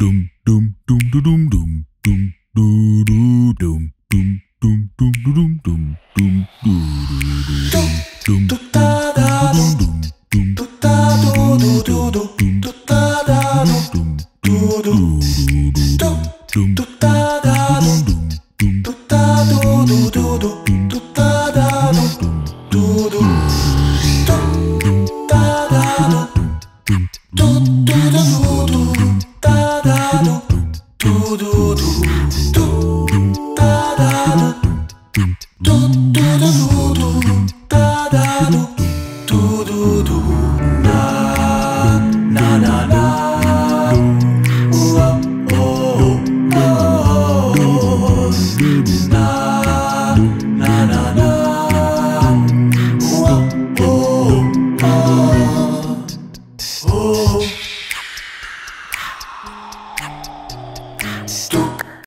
dum dum dum dum dum dum dum du du dum dum dum dum dum dum dum dum du du dum dum dum dum dum dum do do do na na Grátis.